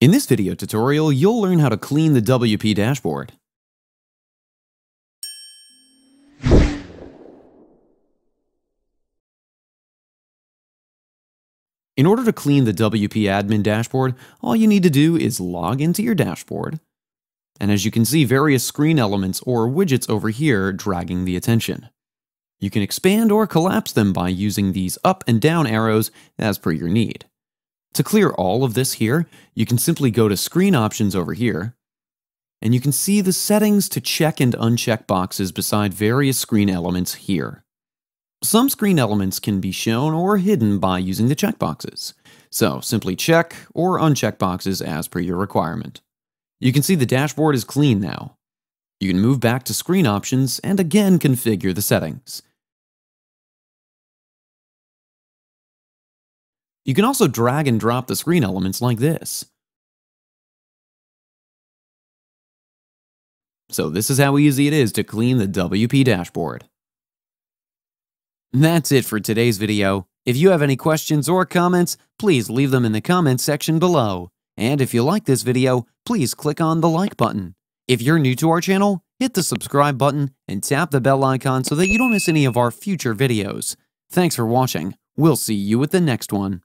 In this video tutorial, you'll learn how to clean the WP dashboard. In order to clean the WP admin dashboard, all you need to do is log into your dashboard. And as you can see various screen elements or widgets over here dragging the attention. You can expand or collapse them by using these up and down arrows as per your need. To clear all of this here, you can simply go to Screen Options over here, and you can see the settings to check and uncheck boxes beside various screen elements here. Some screen elements can be shown or hidden by using the checkboxes, so simply check or uncheck boxes as per your requirement. You can see the dashboard is clean now. You can move back to Screen Options and again configure the settings. You can also drag and drop the screen elements like this. So this is how easy it is to clean the WP dashboard. That's it for today's video. If you have any questions or comments, please leave them in the comments section below. And if you like this video, please click on the like button. If you're new to our channel, hit the subscribe button and tap the bell icon so that you don't miss any of our future videos. Thanks for watching. We'll see you at the next one.